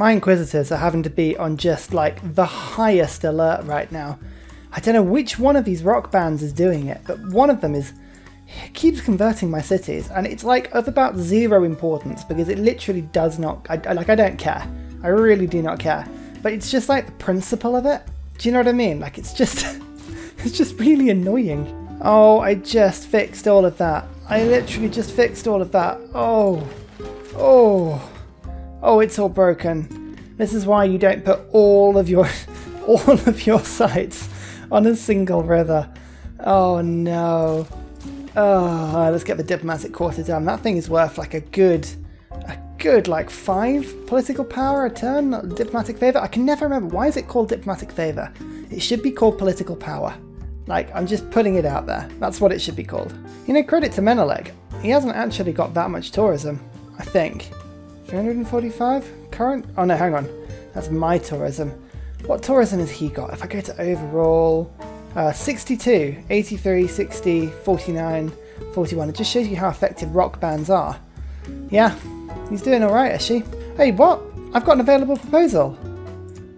My Inquisitors are having to be on just like the highest alert right now. I don't know which one of these rock bands is doing it, but one of them is keeps converting my cities, and it's like of about zero importance because it literally does not. I, I, like I don't care. I really do not care. But it's just like the principle of it. Do you know what I mean? Like it's just, it's just really annoying. Oh, I just fixed all of that. I literally just fixed all of that. Oh, oh, oh! It's all broken. This is why you don't put all of your, all of your sites on a single river. Oh no. Oh, let's get the diplomatic quarter done. That thing is worth like a good, a good like five political power a turn. Diplomatic favor. I can never remember why is it called diplomatic favor. It should be called political power. Like I'm just putting it out there. That's what it should be called. You know, credit to Menelik. He hasn't actually got that much tourism. I think. 345 current. Oh no, hang on. That's my tourism. What tourism has he got? If I go to overall, uh, 62, 83, 60, 49, 41. It just shows you how effective rock bands are. Yeah, he's doing alright, is she? Hey, what? I've got an available proposal.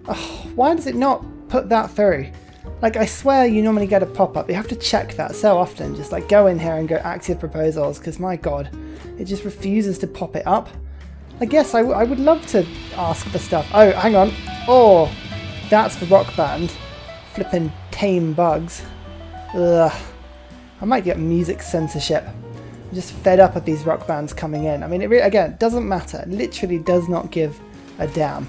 Oh, why does it not put that through? Like, I swear you normally get a pop-up. You have to check that so often. Just like go in here and go active proposals, because my god, it just refuses to pop it up. I guess I, I would love to ask for stuff. Oh, hang on. Oh, that's the rock band. Flipping tame bugs. Ugh. I might get music censorship. I'm just fed up of these rock bands coming in. I mean, it again, doesn't matter. It literally does not give a damn.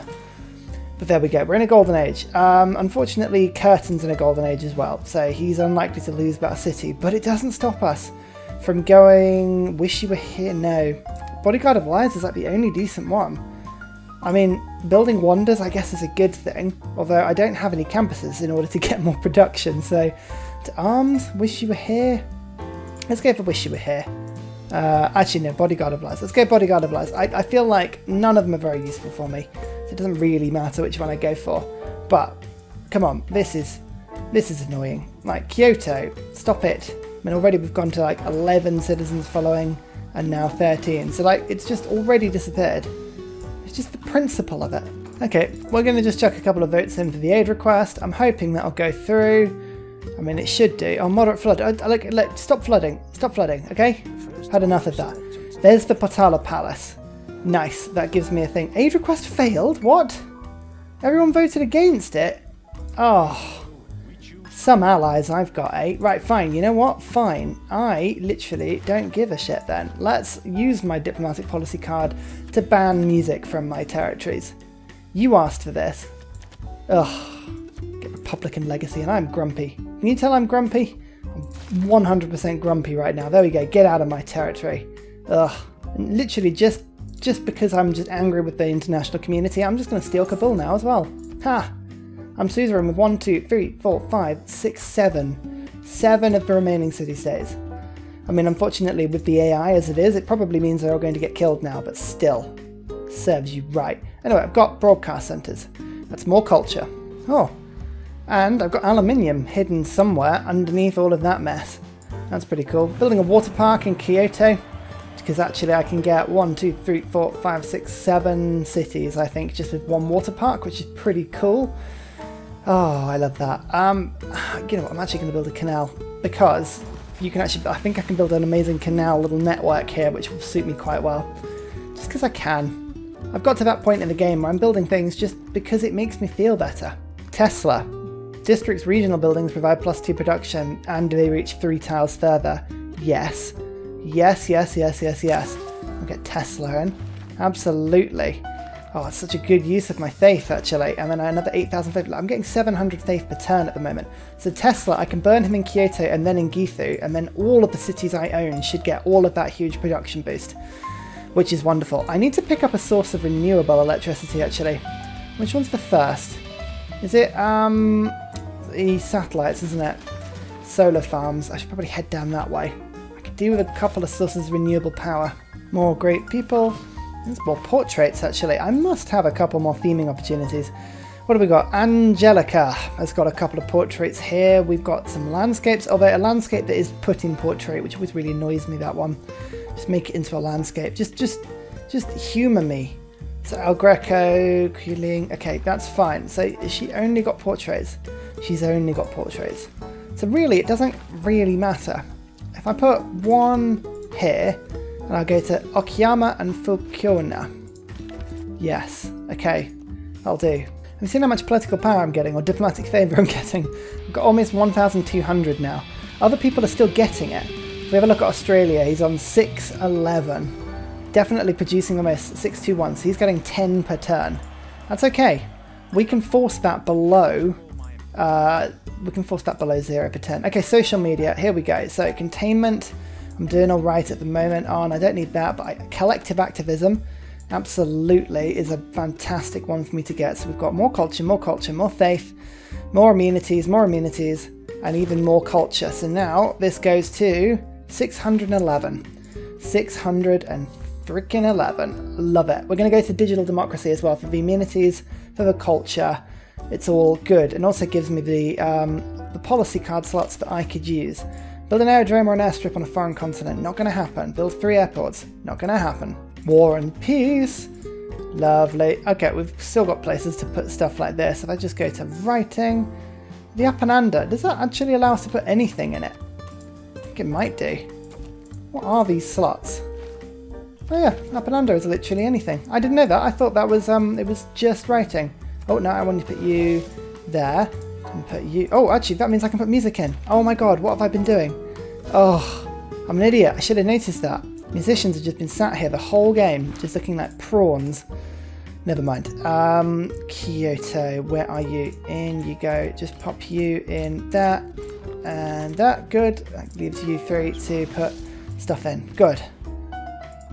But there we go. We're in a golden age. Um, unfortunately, Curtin's in a golden age as well, so he's unlikely to lose that city. But it doesn't stop us from going. Wish you were here. No, Bodyguard of Lies is like the only decent one. I mean, building wonders, I guess, is a good thing, although I don't have any campuses in order to get more production, so to arms, wish you were here. Let's go for wish you were here. Uh, actually, no, Bodyguard of Lies. Let's go Bodyguard of Lies. I, I feel like none of them are very useful for me, so it doesn't really matter which one I go for. But, come on, this is this is annoying. Like, Kyoto, stop it. I mean, already we've gone to like 11 citizens following, and now 13. So, like, it's just already disappeared It's just the principle of it. Okay, we're going to just chuck a couple of votes in for the aid request. I'm hoping that'll go through. I mean, it should do. Oh, moderate flood. I, look, like, stop flooding. Stop flooding, okay? Had enough of that. There's the Potala Palace. Nice, that gives me a thing. Aid request failed? What? Everyone voted against it? Oh some allies I've got, eh? Right, fine, you know what? Fine. I literally don't give a shit then. Let's use my diplomatic policy card to ban music from my territories. You asked for this. Ugh. Get Republican legacy, and I'm grumpy. Can you tell I'm grumpy? I'm 100% grumpy right now. There we go. Get out of my territory. Ugh. Literally, just just because I'm just angry with the international community, I'm just going to steal Kabul now as well. Ha! I'm suzerain with one, two, three, four, five, six, seven. Seven of the remaining city-states. I mean, unfortunately, with the AI as it is, it probably means they're all going to get killed now, but still. Serves you right. Anyway, I've got broadcast centres. That's more culture. Oh. And I've got aluminium hidden somewhere underneath all of that mess. That's pretty cool. Building a water park in Kyoto. Because actually I can get one, two, three, four, five, six, seven cities, I think, just with one water park, which is pretty cool. Oh, I love that. Um, you know what, I'm actually going to build a canal because you can actually, I think I can build an amazing canal little network here which will suit me quite well. Just because I can. I've got to that point in the game where I'm building things just because it makes me feel better. Tesla. District's regional buildings provide plus 2 production and they reach 3 tiles further? Yes. Yes, yes, yes, yes, yes. I'll get Tesla in. Absolutely. Oh, it's such a good use of my faith, actually. And then another 8,000 faith. I'm getting 700 faith per turn at the moment. So Tesla, I can burn him in Kyoto and then in Gifu, and then all of the cities I own should get all of that huge production boost, which is wonderful. I need to pick up a source of renewable electricity, actually. Which one's the first? Is it, um, the satellites, isn't it? Solar farms. I should probably head down that way. I could do with a couple of sources of renewable power. More great people, there's more portraits actually. I must have a couple more theming opportunities. What have we got? Angelica has got a couple of portraits here. We've got some landscapes, although a landscape that is put in portrait, which always really annoys me, that one. Just make it into a landscape. Just, just, just humour me. So El Greco, Qiu Ying, okay, that's fine. So she only got portraits. She's only got portraits. So really, it doesn't really matter. If I put one here, and I'll go to Okayama and Fukuoka. Yes, okay, I'll do. Have you seen how much political power I'm getting, or diplomatic favour I'm getting? I've got almost 1,200 now. Other people are still getting it. If we have a look at Australia, he's on 611 definitely producing almost 621, so he's getting 10 per turn. That's okay. We can force that below, uh, we can force that below 0 per turn. Okay, social media, here we go. So containment, I'm doing all right at the moment on, I don't need that, but I, collective activism, absolutely is a fantastic one for me to get. So we've got more culture, more culture, more faith, more amenities, more amenities, and even more culture. So now this goes to 611. 650 freaking 11. Love it. We're going to go to digital democracy as well for the amenities, for the culture. It's all good. And also gives me the, um, the policy card slots that I could use. Build an aerodrome or an airstrip on a foreign continent. Not to happen. Build three airports. Not to happen. War and peace. Lovely. Okay, we've still got places to put stuff like this. If I just go to writing, the up and under, does that actually allow us to put anything in it? I think it might do. What are these slots? Oh yeah, up and under is literally anything. I didn't know that. I thought that was um it was just writing. Oh no, I want to put you there. And put you Oh actually that means I can put music in. Oh my god, what have I been doing? Oh I'm an idiot. I should have noticed that. Musicians have just been sat here the whole game, just looking like prawns. Never mind. Um, Kyoto, where are you? In you go. Just pop you in that and that. Good. That leaves you three to put stuff in. Good.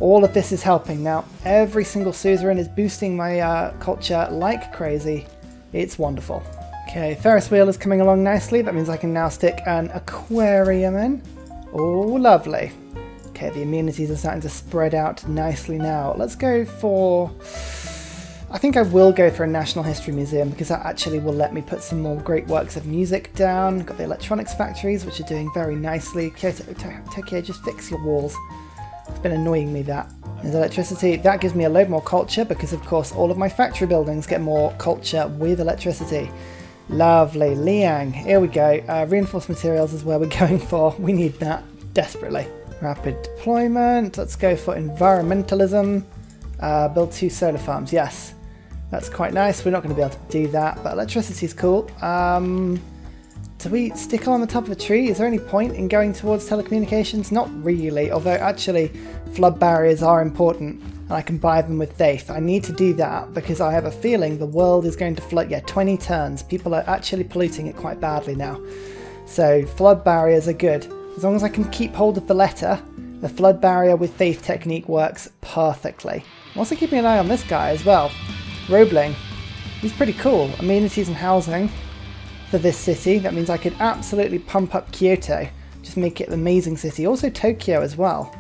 All of this is helping. Now, every single suzerain is boosting my uh, culture like crazy. It's wonderful. Okay, Ferris wheel is coming along nicely. That means I can now stick an aquarium in. Oh, lovely. Okay, the amenities are starting to spread out nicely now. Let's go for... I think I will go for a National History Museum because that actually will let me put some more great works of music down. Got the electronics factories, which are doing very nicely. Kyoto, Tokyo, just fix your walls. It's been annoying me that. There's electricity. That gives me a load more culture because of course all of my factory buildings get more culture with electricity. Lovely. Liang. Here we go. Uh, reinforced materials is where we're going for. We need that desperately. Rapid deployment. Let's go for environmentalism. Uh, build two solar farms. Yes. That's quite nice. We're not going to be able to do that, but electricity is cool. Um, do we stick on the top of a tree? Is there any point in going towards telecommunications? Not really, although actually flood barriers are important and I can buy them with faith. I need to do that because I have a feeling the world is going to flood. Yeah, 20 turns. People are actually polluting it quite badly now. So flood barriers are good. As long as I can keep hold of the letter, the flood barrier with faith technique works perfectly. I'm also keeping an eye on this guy as well. Roebling. He's pretty cool. Amenities and housing for this city. That means I could absolutely pump up Kyoto, just make it an amazing city. Also Tokyo as well.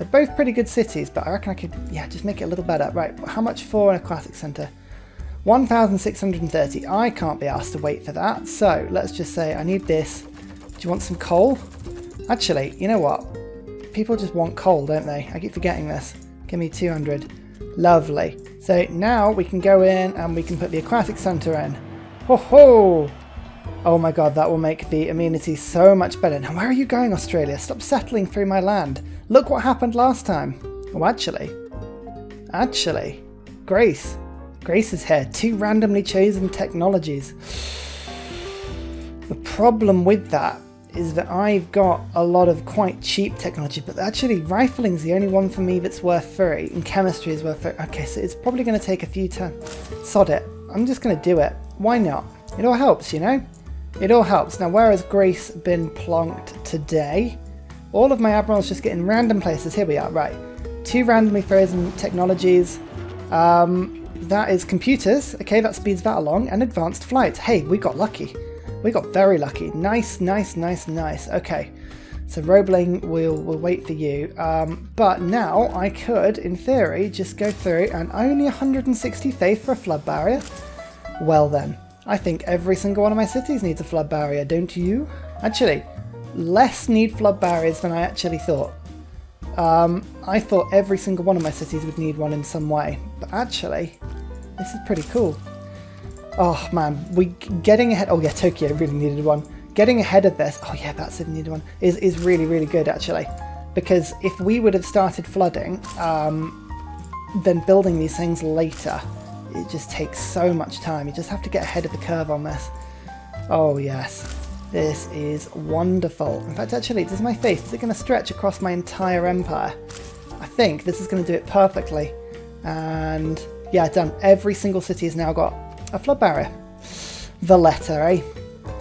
They're both pretty good cities, but I reckon I could, yeah, just make it a little better. Right, how much for an aquatic centre? 1,630. I can't be asked to wait for that. So let's just say I need this. Do you want some coal? Actually, you know what? People just want coal, don't they? I keep forgetting this. Give me 200. Lovely. So now we can go in and we can put the aquatic centre in. Ho ho! Oh my god, that will make the amenity so much better. Now, where are you going, Australia? Stop settling through my land. Look what happened last time. Oh, actually. Actually. Grace. Grace is here. Two randomly chosen technologies. The problem with that is that I've got a lot of quite cheap technology, but actually rifling's the only one for me that's worth three, and chemistry is worth three. Okay, so it's probably going to take a few turns. Sod it. I'm just going to do it. Why not? It all helps, you know? It all helps. Now, where has Grace been plonked today? All of my admirals just get in random places. Here we are, right. Two randomly frozen technologies. Um, that is computers. Okay, that speeds that along. And advanced flight. Hey, we got lucky. We got very lucky. Nice, nice, nice, nice. Okay. So Roebling will will wait for you. Um, but now I could, in theory, just go through and only 160 faith for a flood barrier. Well then, I think every single one of my cities needs a flood barrier, don't you? Actually, less need flood barriers than I actually thought. Um, I thought every single one of my cities would need one in some way, but actually, this is pretty cool. Oh man, we getting ahead. Oh yeah, Tokyo really needed one. Getting ahead of this. Oh yeah, that's a needed one. Is is really really good actually, because if we would have started flooding, um, then building these things later, it just takes so much time. You just have to get ahead of the curve on this. Oh yes, this is wonderful. In fact, actually, does my face, is it going to stretch across my entire empire? I think this is going to do it perfectly. And yeah, done. Every single city has now got a flood barrier. Valletta, eh?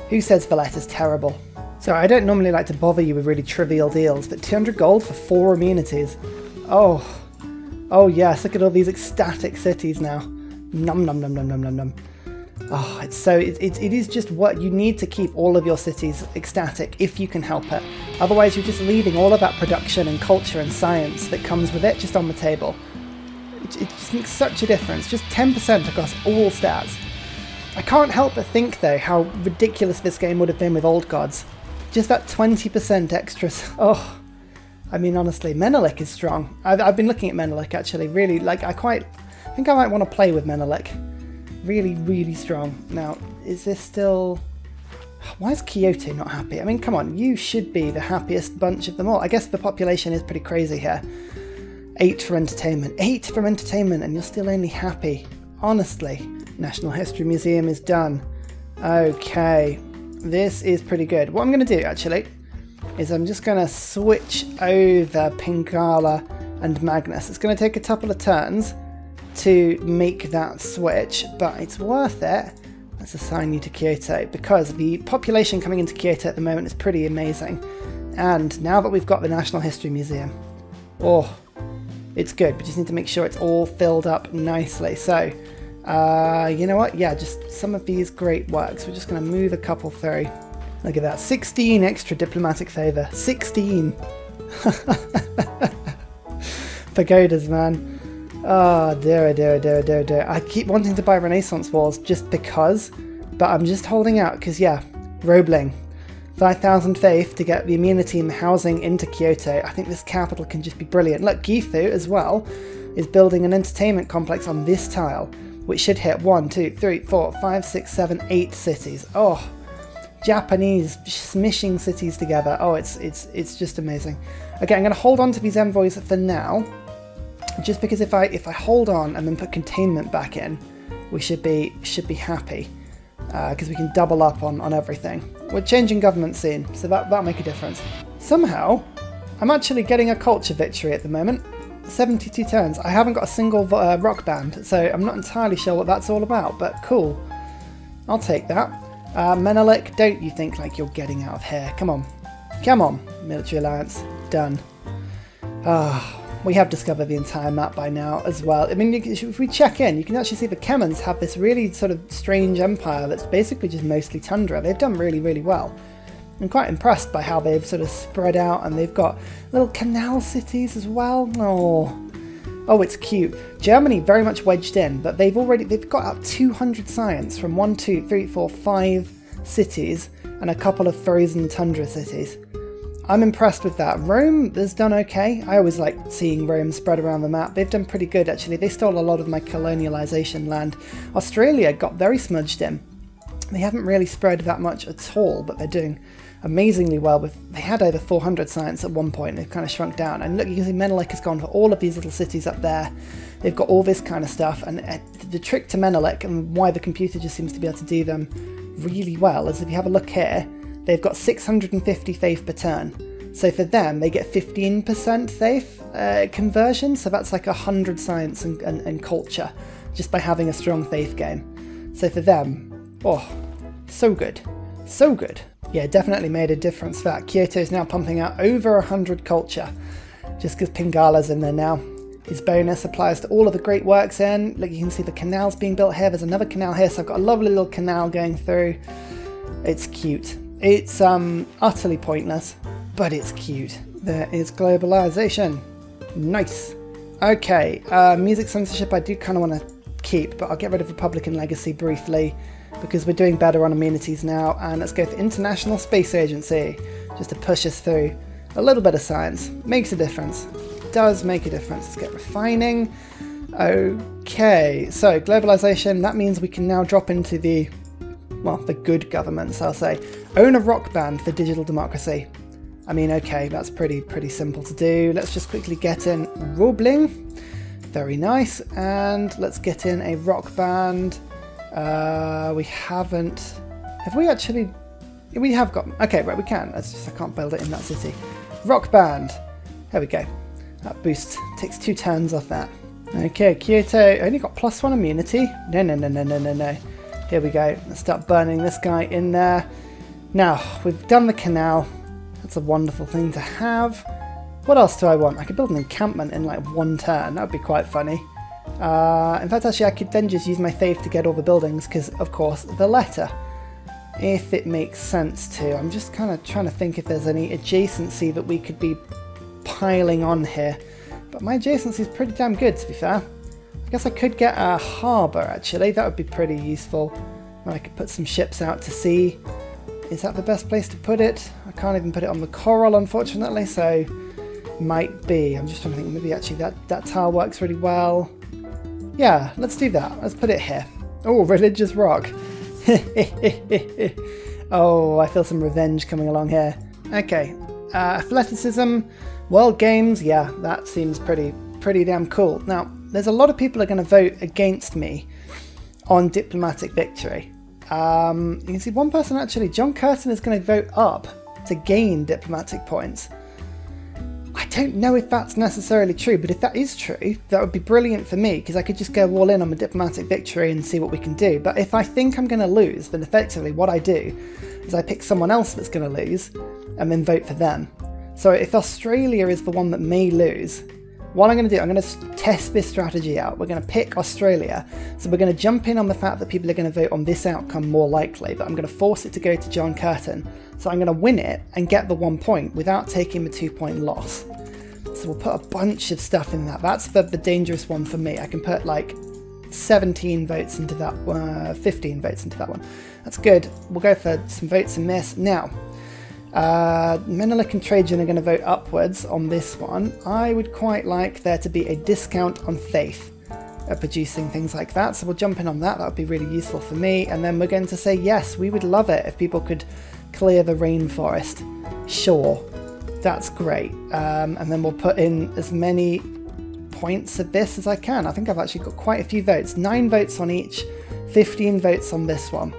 Who says Valletta's terrible? So I don't normally like to bother you with really trivial deals, but 200 gold for four amenities. Oh, oh yes, look at all these ecstatic cities now. Num num num num num num num. Oh, ah, it's so it, it, it is just what you need to keep all of your cities ecstatic if you can help it. Otherwise, you're just leaving all of that production and culture and science that comes with it just on the table. It, it just makes such a difference. Just 10% across all stats. I can't help but think though how ridiculous this game would have been with old gods. Just that 20% extras. Oh, I mean honestly, Menelik is strong. I've, I've been looking at Menelik actually. Really, like I quite think I might want to play with Menelik really, really strong. Now, is this still... Why is Kyoto not happy? I mean, come on, you should be the happiest bunch of them all. I guess the population is pretty crazy here. Eight for entertainment. Eight from entertainment, and you're still only happy. Honestly, National History Museum is done. Okay, this is pretty good. What I'm going to do, actually, is I'm just going to switch over Pingala and Magnus. It's going to take a couple of turns, to make that switch, but it's worth it. Let's assign you to Kyoto because the population coming into Kyoto at the moment is pretty amazing. And now that we've got the National History Museum, oh, it's good. We just need to make sure it's all filled up nicely. So, uh, you know what? Yeah, just some of these great works. We're just going to move a couple through. Look at that. 16 extra diplomatic favour. 16! Pagodas, man. Ah, oh, dear, dear, dear, dear, dear. I keep wanting to buy Renaissance walls just because, but I'm just holding out because, yeah, Roebling. 5,000 faith to get the amenity and the housing into Kyoto. I think this capital can just be brilliant. Look, Gifu as well is building an entertainment complex on this tile, which should hit one, two, three, four, five, six, seven, eight cities. Oh, Japanese smishing cities together. Oh, it's it's it's just amazing. Okay, I'm going to hold on to these envoys for now just because if I if I hold on and then put containment back in, we should be should be happy because uh, we can double up on, on everything. We're changing government soon, so that, that'll make a difference. Somehow, I'm actually getting a culture victory at the moment. 72 turns. I haven't got a single uh, rock band, so I'm not entirely sure what that's all about, but cool. I'll take that. Uh, Menelik, don't you think like you're getting out of here. Come on. Come on, Military Alliance. Done. Ah, we have discovered the entire map by now as well. I mean, if we check in, you can actually see the Kemans have this really sort of strange empire that's basically just mostly tundra. They've done really, really well. I'm quite impressed by how they've sort of spread out and they've got little canal cities as well. Oh, oh, it's cute. Germany very much wedged in, but they've already they've got up 200 science from one, two, three, four, five cities and a couple of frozen tundra cities. I'm impressed with that. Rome has done okay. I always like seeing Rome spread around the map. They've done pretty good actually. They stole a lot of my colonialization land. Australia got very smudged in. They haven't really spread that much at all, but they're doing amazingly well with they had over 400 science at one point they've kind of shrunk down and look you can see Menelik has gone for all of these little cities up there they've got all this kind of stuff and uh, the trick to Menelik and why the computer just seems to be able to do them really well is if you have a look here they've got 650 faith per turn. So for them, they get 15% faith uh, conversion, so that's like 100 science and, and, and culture just by having a strong faith game. So for them, oh, so good. So good. Yeah, definitely made a difference that. Kyoto is now pumping out over 100 culture, just because Pingala's in there now. His bonus applies to all of the great works in. Look, you can see the canals being built here. There's another canal here, so I've got a lovely little canal going through. It's cute. It's um, utterly pointless, but it's cute. There is globalization. Nice. Okay, uh, music censorship I do kind of want to keep, but I'll get rid of Republican Legacy briefly because we're doing better on amenities now. And let's go for International Space Agency just to push us through. A little bit of science makes a difference. does make a difference. Let's get refining. Okay, so globalization, that means we can now drop into the, well, the good governments, I'll say. Own a rock band for digital democracy. I mean, okay, that's pretty, pretty simple to do. Let's just quickly get in Roebling. Very nice. And let's get in a rock band. Uh, we haven't, have we actually, we have got, okay, right, we can. That's just, I can't build it in that city. Rock band. There we go. That boost takes two turns off that. Okay, Kyoto only got plus one amenity. No, no, no, no, no, no, no. Here we go. Let's start burning this guy in there. Now, we've done the canal. That's a wonderful thing to have. What else do I want? I could build an encampment in like one turn. That would be quite funny. Uh, in fact, actually, I could then just use my Thave to get all the buildings because, of course, the letter. If it makes sense to. I'm just kind of trying to think if there's any adjacency that we could be piling on here. But my adjacency is pretty damn good, to be fair. I guess I could get a harbour, actually. That would be pretty useful. And I could put some ships out to sea. Is that the best place to put it? I can't even put it on the coral, unfortunately, so might be. I'm just trying to think, maybe actually that, that tile works really well. Yeah, let's do that. Let's put it here. Oh, religious rock. oh, I feel some revenge coming along here. Okay, uh, athleticism. World Games, yeah, that seems pretty pretty damn cool. Now, there's a lot of people are going to vote against me on diplomatic victory. Um, you can see one person actually, John Curtin, is going to vote up to gain diplomatic points. I don't know if that's necessarily true, but if that is true, that would be brilliant for me because I could just go all in on a diplomatic victory and see what we can do. But if I think I'm going to lose, then effectively what I do is I pick someone else that's going to lose and then vote for them. So if Australia is the one that may lose, what I'm going to do, I'm going to test this strategy out. We're going to pick Australia. So we're going to jump in on the fact that people are going to vote on this outcome more likely, but I'm going to force it to go to John Curtin. So I'm going to win it and get the one point without taking the two point loss. So we'll put a bunch of stuff in that. That's the, the dangerous one for me. I can put like 17 votes into that uh, 15 votes into that one. That's good. We'll go for some votes in this. Now, uh, Menelik and Trajan are going to vote upwards on this one. I would quite like there to be a discount on faith at producing things like that, so we'll jump in on that. That would be really useful for me. And then we're going to say, yes, we would love it if people could clear the rainforest. Sure, that's great. Um, and then we'll put in as many points of this as I can. I think I've actually got quite a few votes. Nine votes on each, 15 votes on this one.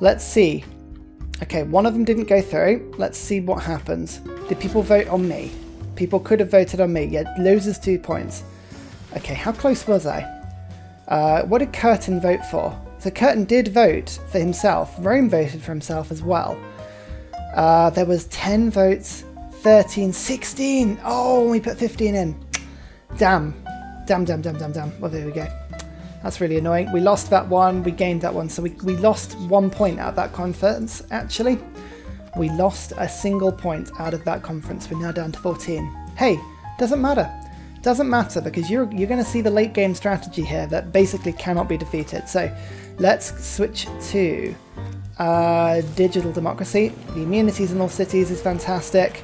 Let's see. Okay, one of them didn't go through. Let's see what happens. Did people vote on me? People could have voted on me. Yeah, loses two points. Okay, how close was I? Uh, what did Curtin vote for? So Curtin did vote for himself. Rome voted for himself as well. Uh, there was 10 votes, 13, 16. Oh, we put 15 in. Damn. Damn, damn, damn, damn, damn. Well, there we go. That's really annoying. We lost that one, we gained that one. So we, we lost one point out of that conference, actually. We lost a single point out of that conference. We're now down to 14. Hey, doesn't matter. Doesn't matter because you're, you're going to see the late game strategy here that basically cannot be defeated. So let's switch to uh, digital democracy. The amenities in all cities is fantastic.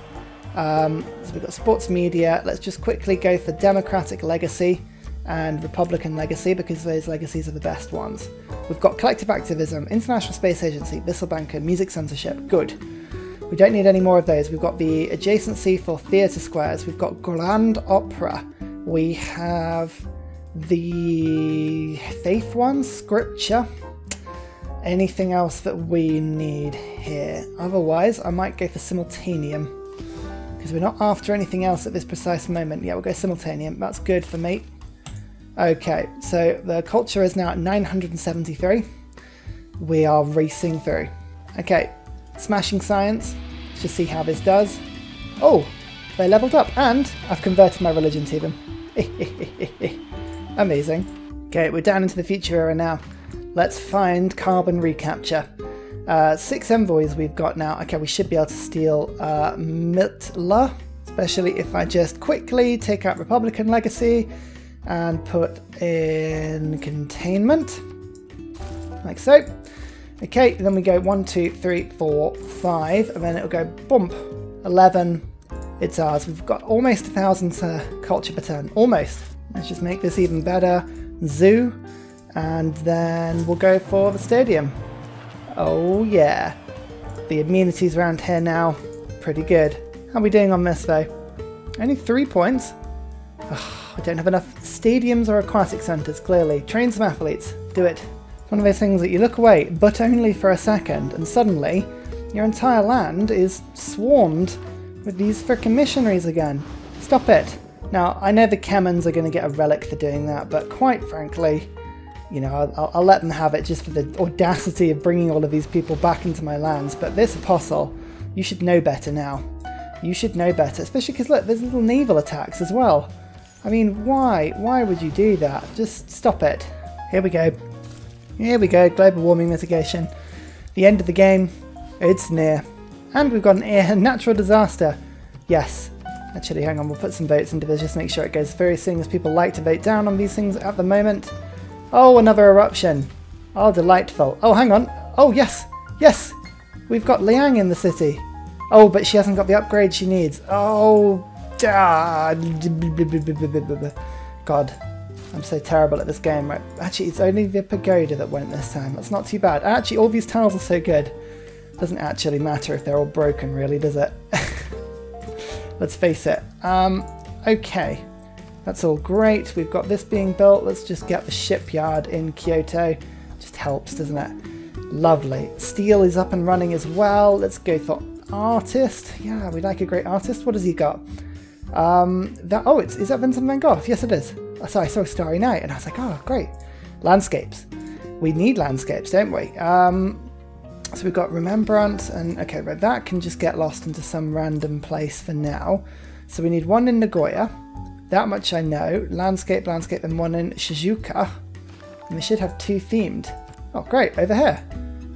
Um, so we've got sports media. Let's just quickly go for democratic legacy and Republican legacy because those legacies are the best ones. We've got collective activism, International Space Agency, Wisselbanken, music censorship. Good. We don't need any more of those. We've got the adjacency for theatre squares. We've got Grand Opera. We have the faith one, scripture. Anything else that we need here? Otherwise, I might go for simultaneum because we're not after anything else at this precise moment. Yeah, we'll go simultaneum. That's good for me. Okay, so the culture is now at 973. We are racing through. Okay, smashing science. Let's just see how this does. Oh, they leveled up and I've converted my religion to them. Amazing. Okay, we're down into the future era now. Let's find carbon recapture. Uh, six envoys we've got now. Okay, we should be able to steal uh, Mitla, especially if I just quickly take out Republican Legacy and put in containment, like so. Okay, then we go one, two, three, four, five, and then it'll go bump, 11, it's ours. We've got almost a thousand uh, culture per turn. Almost. Let's just make this even better. Zoo. And then we'll go for the stadium. Oh yeah. The amenities around here now, pretty good. How are we doing on this though? Only three points. Oh, I don't have enough stadiums or aquatic centres, clearly. Train some athletes. Do it. It's One of those things that you look away, but only for a second, and suddenly your entire land is swarmed with these frickin' missionaries again. Stop it. Now, I know the Kemans are going to get a relic for doing that, but quite frankly, you know, I'll, I'll, let them have it just for the audacity of bringing all of these people back into my lands. But this apostle, you should know better now. You should know better, especially because look, there's little naval attacks as well. I mean, why? Why would you do that? Just stop it. Here we go. Here we go, global warming mitigation. The end of the game, it's near. And we've got an air natural disaster. Yes. Actually, hang on, we'll put some votes into this just make sure it goes through, seeing as people like to vote down on these things at the moment. Oh, another eruption. Oh, delightful. Oh, hang on. Oh, yes. Yes. We've got Liang in the city. Oh, but she hasn't got the upgrade she needs. Oh, God. I'm so terrible at this game. Right? Actually, it's only the pagoda that went this time. That's not too bad. Actually, all these tiles are so good. Doesn't actually matter if they're all broken, really, does it? Let's face it. Um, okay. That's all great. We've got this being built. Let's just get the shipyard in Kyoto. Just helps, doesn't it? Lovely. Steel is up and running as well. Let's go for artist. Yeah, we like a great artist. What has he got? Um, that oh, it's is that Vincent van Gogh? Yes, it is. So I saw Starry Night, and I was like, oh, great. Landscapes. We need landscapes, don't we? Um, so we've got Remembrance, and okay, right, that can just get lost into some random place for now. So we need one in Nagoya. That much I know. Landscape, landscape, and one in Shizuoka. And we should have two themed. Oh, great, over here.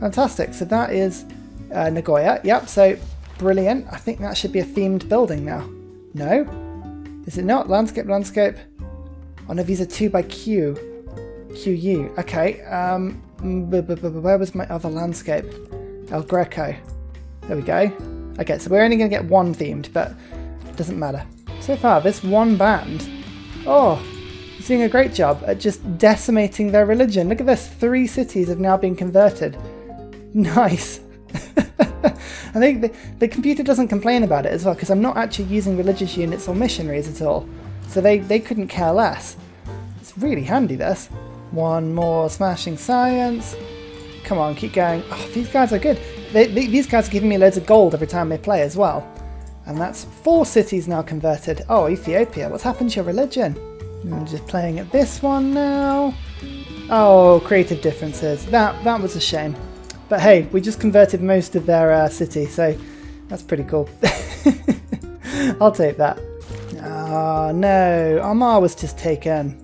Fantastic. So that is uh, Nagoya. Yep, so brilliant. I think that should be a themed building now. No? Is it not? Landscape, landscape. Oh no, these are two by Q. QU. Okay, um, where was my other landscape? El Greco. There we go. Okay, so we're only going to get one themed, but it doesn't matter. So far, this one band, oh, is doing a great job at just decimating their religion. Look at this, three cities have now been converted. Nice. I think the, the computer doesn't complain about it as well, because I'm not actually using religious units or missionaries at all. So they, they couldn't care less. It's really handy, this. One more smashing science. Come on, keep going. Oh, these guys are good. They, they, these guys are giving me loads of gold every time they play as well. And that's four cities now converted. Oh, Ethiopia, what's happened to your religion? I'm just playing at this one now. Oh, creative differences. That that was a shame. But hey, we just converted most of their uh, city, so that's pretty cool. I'll take that. Ah, no. Armagh was just taken.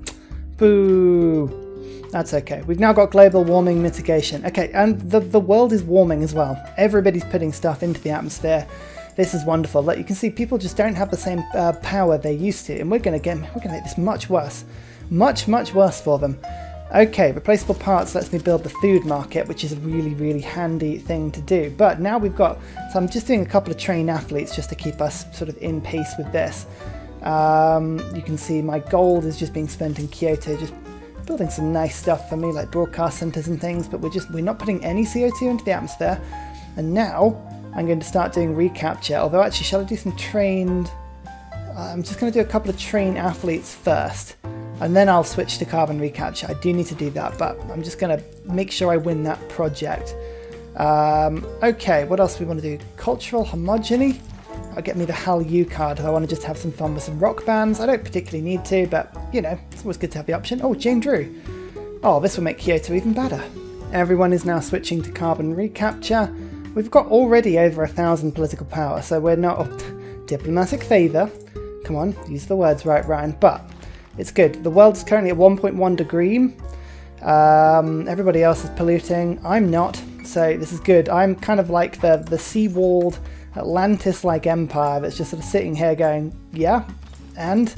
Boo. That's okay. We've now got global warming mitigation. Okay, and the, the world is warming as well. Everybody's putting stuff into the atmosphere. This is wonderful. Like you can see, people just don't have the same uh, power they used to, and we're going to get we're going to make this much worse, much much worse for them. Okay, replaceable parts lets me build the food market, which is a really really handy thing to do. But now we've got, so I'm just doing a couple of train athletes just to keep us sort of in pace with this. Um, you can see my gold is just being spent in Kyoto, just building some nice stuff for me, like broadcast centers and things. But we're just we're not putting any CO2 into the atmosphere, and now I'm going to start doing recapture, although actually shall I do some trained... I'm just going to do a couple of trained athletes first, and then I'll switch to carbon recapture. I do need to do that, but I'm just going to make sure I win that project. Um, okay, what else do we want to do? Cultural homogeny? I'll get me the Hallyu card. I want to just have some fun with some rock bands. I don't particularly need to, but, you know, it's always good to have the option. Oh, Jane Drew. Oh, this will make Kyoto even better. Everyone is now switching to carbon recapture. We've got already over a thousand political power, so we're not oh, diplomatic favour. Come on, use the words right, Ryan. But it's good. The world is currently at 1.1 degree. Um, everybody else is polluting. I'm not, so this is good. I'm kind of like the the sea-walled Atlantis-like empire that's just sort of sitting here going, yeah, and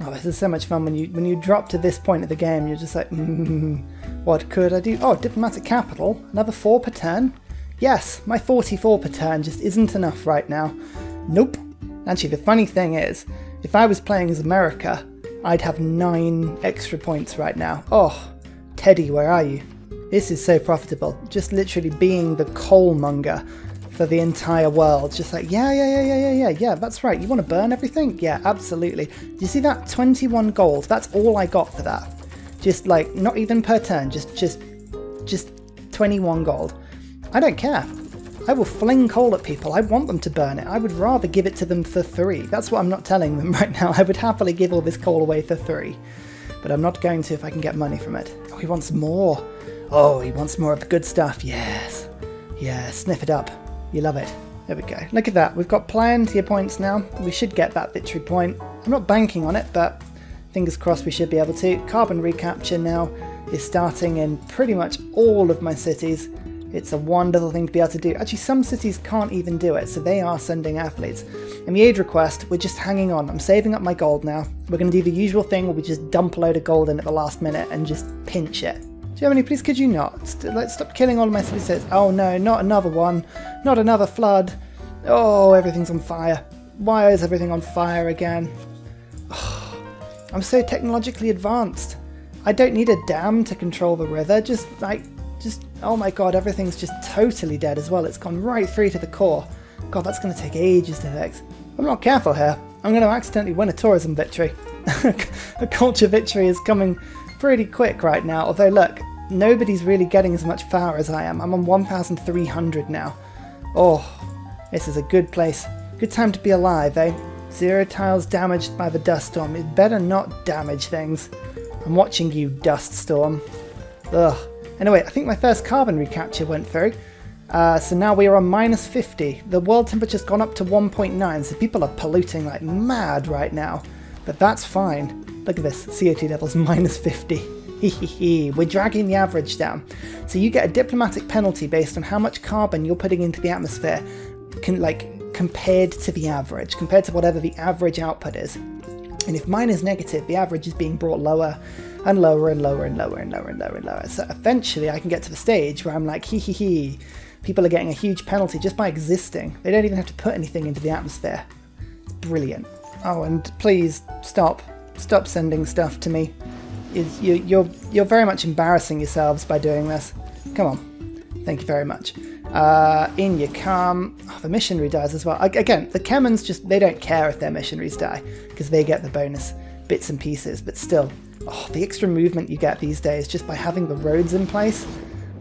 oh, this is so much fun when you when you drop to this point of the game. You're just like, mm, what could I do? Oh, diplomatic capital, another four per turn. Yes, my 44 per turn just isn't enough right now. Nope. Actually, the funny thing is, if I was playing as America, I'd have nine extra points right now. Oh, Teddy, where are you? This is so profitable. Just literally being the coal coalmonger for the entire world. Just like, yeah, yeah, yeah, yeah, yeah, yeah, yeah, that's right. You want to burn everything? Yeah, absolutely. Do you see that? 21 gold. That's all I got for that. Just like, not even per turn, just, just, just 21 gold. I don't care. I will fling coal at people. I want them to burn it. I would rather give it to them for three. That's what I'm not telling them right now. I would happily give all this coal away for three. But I'm not going to if I can get money from it. Oh, he wants more. Oh, he wants more of the good stuff. Yes. Yeah, sniff it up. You love it. There we go. Look at that. We've got plenty of points now. We should get that victory point. I'm not banking on it, but fingers crossed we should be able to. Carbon recapture now is starting in pretty much all of my cities. It's a wonderful thing to be able to do. Actually, some cities can't even do it, so they are sending athletes. And the aid request, we're just hanging on. I'm saving up my gold now. We're going to do the usual thing where we just dump a load of gold in at the last minute and just pinch it. Germany, please could you not? St like, stop killing all of my citizens. Oh no, not another one. Not another flood. Oh, everything's on fire. Why is everything on fire again? Oh, I'm so technologically advanced. I don't need a dam to control the river. Just like just, oh my god, everything's just totally dead as well. It's gone right through to the core. God, that's going to take ages to fix. I'm not careful here. I'm going to accidentally win a tourism victory. a culture victory is coming pretty quick right now, although look, nobody's really getting as much power as I am. I'm on 1,300 now. Oh, this is a good place. Good time to be alive, eh? Zero tiles damaged by the dust storm. It better not damage things. I'm watching you, dust storm. Ugh. Anyway, I think my first carbon recapture went through. Uh, so now we are on minus 50. The world temperature's gone up to 1.9, so people are polluting like mad right now. But that's fine. Look at this, CO2 levels minus 50. We're dragging the average down. So you get a diplomatic penalty based on how much carbon you're putting into the atmosphere, can, like compared to the average, compared to whatever the average output is. And if mine is negative, the average is being brought lower and lower and lower and lower and lower and lower and lower. So eventually I can get to the stage where I'm like, hee hee hee, people are getting a huge penalty just by existing. They don't even have to put anything into the atmosphere. It's brilliant. Oh, and please stop, stop sending stuff to me. You, you're, you're very much embarrassing yourselves by doing this. Come on. Thank you very much. Uh, in you come. Oh, the missionary dies as well. Again, the Kemmons just, they don't care if their missionaries die because they get the bonus bits and pieces, but still, oh, the extra movement you get these days just by having the roads in place.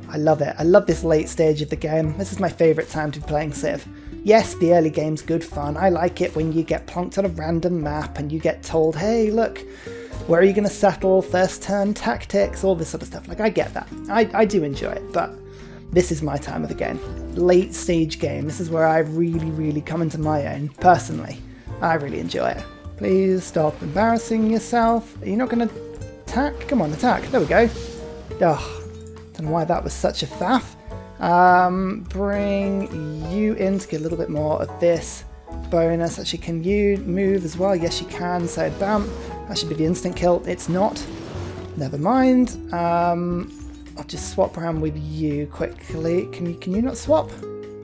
I love it. I love this late stage of the game. This is my favourite time to be playing Civ. Yes, the early game's good fun. I like it when you get plonked on a random map and you get told, hey, look, where are you going to settle, first turn tactics, all this sort of stuff. Like, I get that. I, I do enjoy it, but this is my time of the game. Late stage game. This is where I really, really come into my own, personally. I really enjoy it. Please stop embarrassing yourself. Are you not going to attack? Come on, attack. There we go. Oh, don't know why that was such a faff. Um, bring you in to get a little bit more of this bonus. Actually, can you move as well? Yes, you can. So, bam. That should be the instant kill. It's not. Never mind. Um, I'll just swap around with you quickly. Can you can you not swap?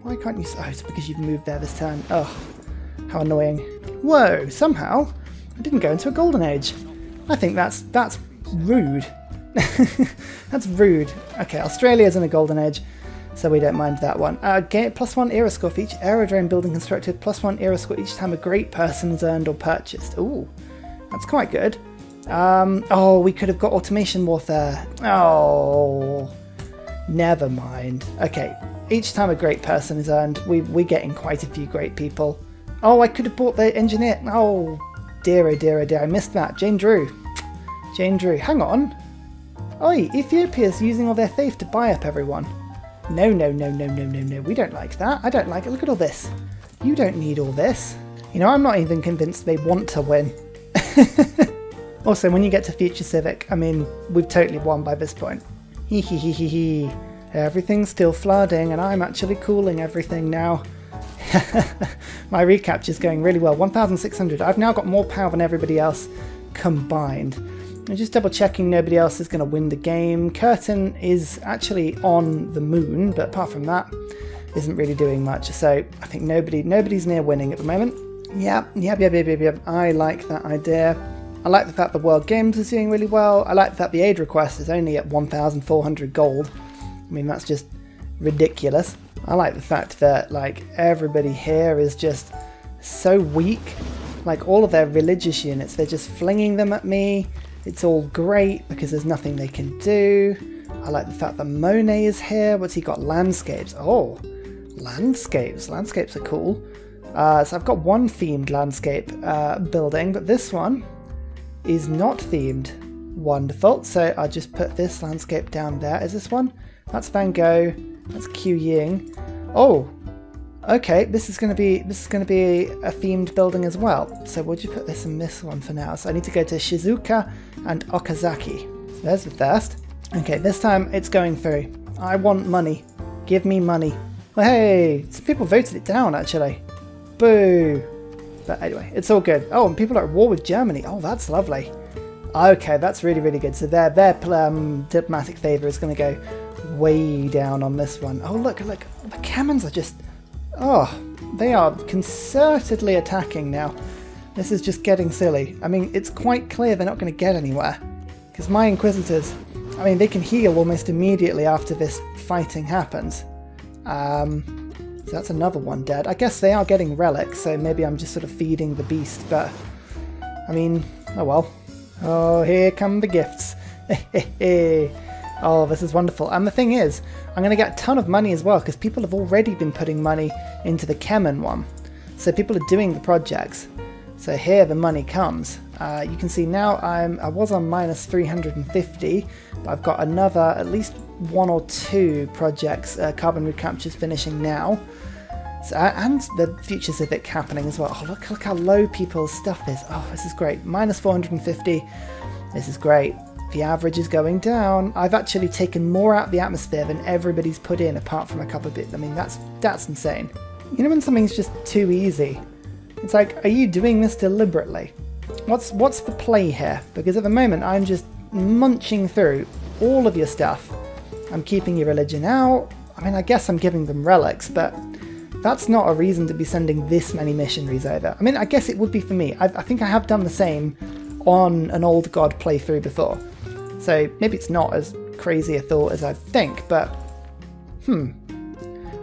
Why can't you? Oh, it's because you've moved there this turn. Oh, how annoying. Whoa, somehow I didn't go into a golden age. I think that's that's rude. that's rude. Okay, Australia's in a golden age, so we don't mind that one. Uh, get plus one era score for each aerodrome building constructed, plus one era score each time a great person is earned or purchased. Ooh, that's quite good. Um, oh, we could have got automation warfare. Oh, never mind. Okay, each time a great person is earned, we, we're getting quite a few great people. Oh, I could have bought the engineer. Oh, dear, oh dear, oh dear, I missed that. Jane Drew. Jane Drew, hang on. Oi, Ethiopia's using all their faith to buy up everyone. No, no, no, no, no, no, no, we don't like that. I don't like it. Look at all this. You don't need all this. You know, I'm not even convinced they want to win. also, when you get to Future Civic, I mean, we've totally won by this point. Hee hee hee hee hee. Everything's still flooding and I'm actually cooling everything now. My recapture's going really well. 1,600. I've now got more power than everybody else combined. I'm just double checking nobody else is going to win the game. Curtin is actually on the moon, but apart from that, isn't really doing much. So I think nobody nobody's near winning at the moment. Yep, yep, yep, yep, yep, yep. I like that idea. I like the fact the World Games is doing really well. I like the fact the aid request is only at 1,400 gold. I mean, that's just ridiculous. I like the fact that, like, everybody here is just so weak. Like, all of their religious units, they're just flinging them at me. It's all great because there's nothing they can do. I like the fact that Monet is here. What's he got? Landscapes. Oh, landscapes. Landscapes are cool. Uh, so I've got one themed landscape uh, building, but this one is not themed. Wonderful. So I'll just put this landscape down there. Is this one? That's Van Gogh. That's Qiu Ying. Oh, okay. This is going to be this is going to be a themed building as well. So we'll just put this in this one for now. So I need to go to Shizuoka and Okazaki. So there's the first. Okay, this time it's going through. I want money. Give me money. Oh, hey, some people voted it down actually. Boo. But anyway, it's all good. Oh, and people are at war with Germany. Oh, that's lovely. Okay, that's really, really good. So their their um, diplomatic favour is going to go way down on this one. Oh, look, look. The Kemmons are just... Oh, they are concertedly attacking now. This is just getting silly. I mean, it's quite clear they're not going to get anywhere. Because my Inquisitors, I mean, they can heal almost immediately after this fighting happens. Um, so that's another one dead. I guess they are getting relics, so maybe I'm just sort of feeding the beast, but... I mean, oh well. Oh, here come the gifts. oh, this is wonderful. And the thing is, I'm going to get a ton of money as well, because people have already been putting money into the Kemmon one. So people are doing the projects. So here the money comes. Uh, you can see now I'm I was on minus 350, but I've got another at least one or two projects, uh, carbon recaptures finishing now. So, and the future civic happening as well. Oh, look, look how low people's stuff is. Oh, this is great. Minus 450. This is great. The average is going down. I've actually taken more out of the atmosphere than everybody's put in, apart from a couple of bits. I mean, that's that's insane. You know when something's just too easy? It's like, are you doing this deliberately? What's what's the play here? Because at the moment I'm just munching through all of your stuff. I'm keeping your religion out. I mean, I guess I'm giving them relics, but that's not a reason to be sending this many missionaries over. I mean, I guess it would be for me. I, I think I have done the same on an old god playthrough before. So maybe it's not as crazy a thought as I think, but hmm.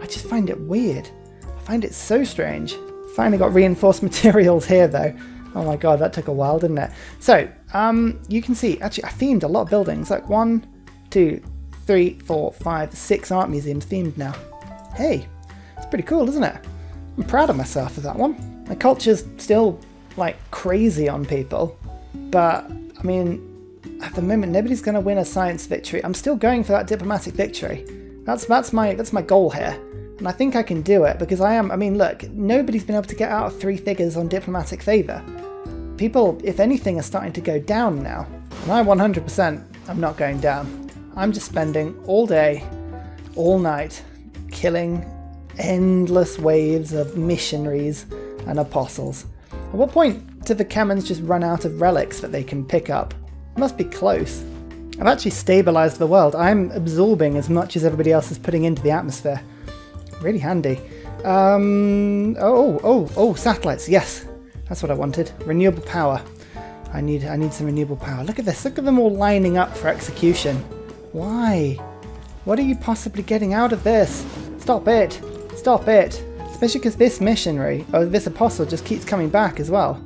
I just find it weird. I find it so strange. Finally got reinforced materials here though. Oh my god, that took a while, didn't it? So, um, you can see, actually, I themed a lot of buildings. Like one, two, three, four, five, six art museums themed now. Hey, it's pretty cool, isn't it? I'm proud of myself for that one. My culture's still, like, crazy on people. But, I mean, at the moment, nobody's going to win a science victory. I'm still going for that diplomatic victory. That's, that's, my, that's my goal here. And I think I can do it because I am, I mean, look, nobody's been able to get out of three figures on diplomatic favour. People, if anything, are starting to go down now. And I 100% I'm not going down. I'm just spending all day, all night, killing endless waves of missionaries and apostles. At what point do the Kemmons just run out of relics that they can pick up? It must be close. I've actually stabilised the world. I'm absorbing as much as everybody else is putting into the atmosphere. Really handy. Um, oh, oh, oh, satellites. Yes, that's what I wanted. Renewable power. I need, I need some renewable power. Look at this. Look at them all lining up for execution. Why? What are you possibly getting out of this? Stop it. Stop it. Especially because this missionary, or this apostle, just keeps coming back as well.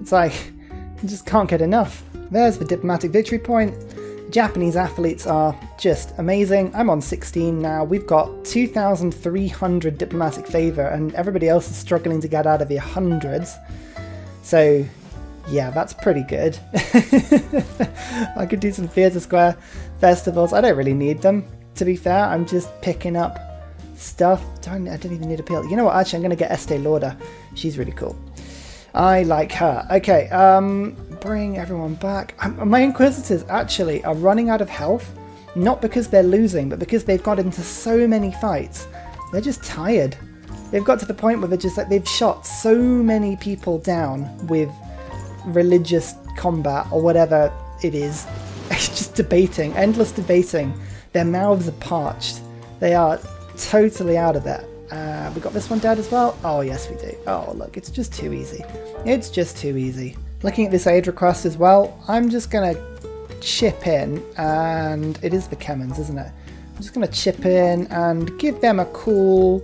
It's like, you just can't get enough. There's the diplomatic victory point. Japanese athletes are just amazing. I'm on 16 now. We've got 2,300 diplomatic favour, and everybody else is struggling to get out of the hundreds. So, yeah, that's pretty good. I could do some theatre square festivals. I don't really need them, to be fair. I'm just picking up stuff. Don't, I don't even need a pill. You know what? Actually, I'm going to get Estee Lauder. She's really cool. I like her. Okay, um, bring everyone back. Um, my Inquisitors actually are running out of health, not because they're losing, but because they've got into so many fights. They're just tired. They've got to the point where they're just like, they've shot so many people down with religious combat or whatever it is. It's just debating, endless debating. Their mouths are parched. They are totally out of it. Uh, we got this one dead as well. Oh, yes, we do. Oh, look, it's just too easy. It's just too easy. Looking at this aid request as well, I'm just going to chip in, and it is the Kemmons, isn't it? I'm just going to chip in and give them a cool,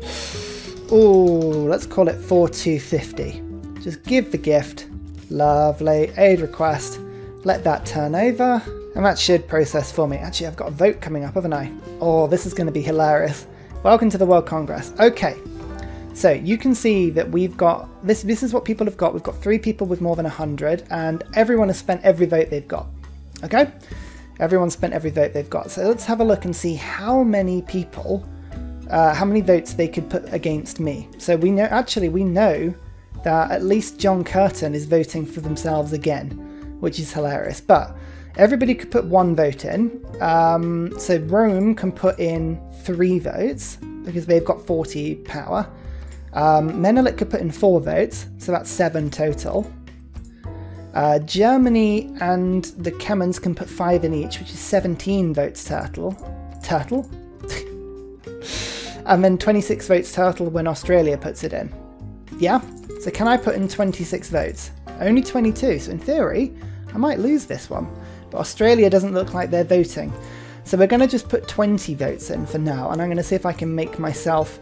oh, let's call it 4250. Just give the gift. Lovely. Aid request. Let that turn over. And that should process for me. Actually, I've got a vote coming up, haven't I? Oh, this is going to be hilarious. Welcome to the World Congress. Okay, so you can see that we've got this. This is what people have got. We've got three people with more than 100, and everyone has spent every vote they've got. Okay, everyone spent every vote they've got. So let's have a look and see how many people, uh, how many votes they could put against me. So we know, actually, we know that at least John Curtin is voting for themselves again, which is hilarious. But everybody could put one vote in. Um, so Rome can put in three votes because they've got 40 power. Um, Menelik could put in four votes, so that's seven total. Uh, Germany and the Kemmons can put five in each, which is 17 votes total. Turtle? and then 26 votes total when Australia puts it in. Yeah? So can I put in 26 votes? Only 22, so in theory, I might lose this one. But Australia doesn't look like they're voting. So we're going to just put 20 votes in for now, and I'm going to see if I can make myself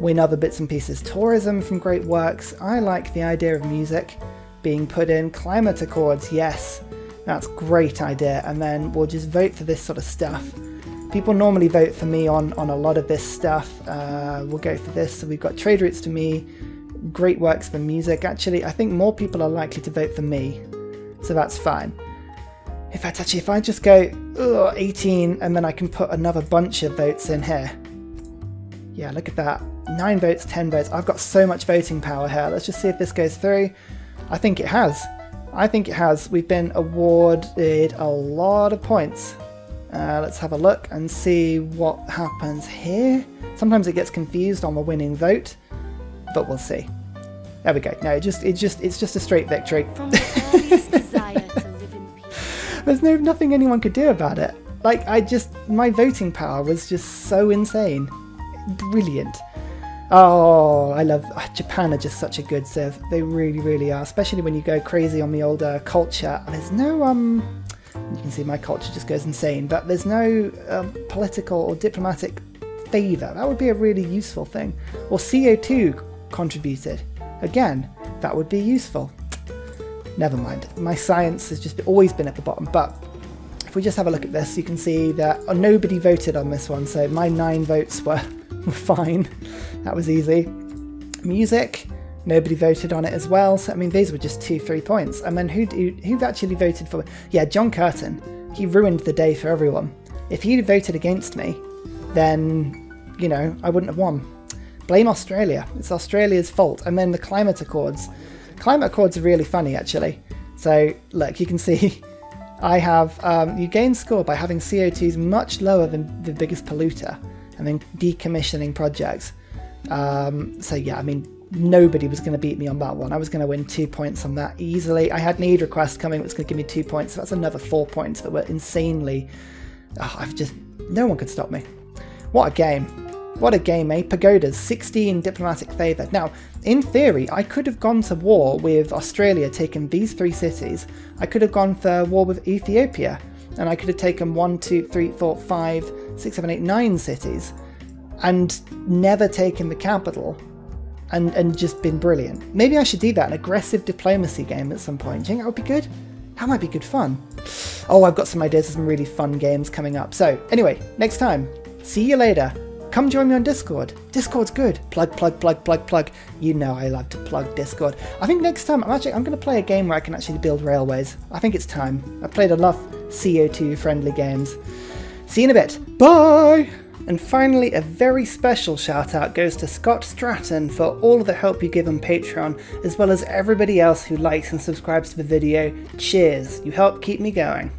win other bits and pieces. Tourism from Great Works, I like the idea of music being put in. Climate Accords, yes, that's great idea. And then we'll just vote for this sort of stuff. People normally vote for me on, on a lot of this stuff. Uh, we'll go for this. So we've got trade routes to me, great works for music. Actually, I think more people are likely to vote for me, so that's fine. In fact, actually, if I just go ugh, 18 and then I can put another bunch of votes in here. Yeah, look at that. 9 votes, 10 votes. I've got so much voting power here. Let's just see if this goes through. I think it has. I think it has. We've been awarded a lot of points. Uh, let's have a look and see what happens here. Sometimes it gets confused on the winning vote but we'll see. There we go. No, it just it just it's just a straight victory. There's no nothing anyone could do about it. Like I just my voting power was just so insane. Brilliant. Oh, I love oh, Japan are just such a good civ. They really, really are. Especially when you go crazy on the older culture. There's no um, you can see my culture just goes insane. But there's no um, political or diplomatic favour. That would be a really useful thing. Or CO2 contributed. Again, that would be useful. Never mind. My science has just always been at the bottom, but if we just have a look at this, you can see that oh, nobody voted on this one, so my nine votes were, fine. That was easy. Music, nobody voted on it as well. So I mean, these were just two, three points. And then who who actually voted for? Yeah, John Curtin. He ruined the day for everyone. If he'd voted against me, then you know I wouldn't have won. Blame Australia. It's Australia's fault. And then the climate accords. Climate accords are really funny, actually. So, look, you can see I have, um, you gain score by having CO2s much lower than the biggest polluter and then decommissioning projects. Um, so, yeah, I mean, nobody was going to beat me on that one. I was going to win two points on that easily. I had need request coming, which was going to give me two points. So that's another four points that were insanely. Oh, I've just. No one could stop me. What a game. What a game, eh? Pagodas, 16 diplomatic favour. Now, in theory, I could have gone to war with Australia, taken these three cities. I could have gone for war with Ethiopia, and I could have taken one, two, three, four, five, six, seven, eight, nine cities, and never taken the capital, and, and just been brilliant. Maybe I should do that, an aggressive diplomacy game at some point. Do you think that would be good? That might be good fun. Oh, I've got some ideas for some really fun games coming up. So, anyway, next time. See you later. Come join me on Discord. Discord's good. Plug, plug, plug, plug, plug. You know I love to plug Discord. I think next time I'm actually I'm going to play a game where I can actually build railways. I think it's time. I've played enough CO2 friendly games. See you in a bit. Bye! And finally, a very special shout out goes to Scott Stratton for all of the help you give on Patreon, as well as everybody else who likes and subscribes to the video. Cheers, you help keep me going.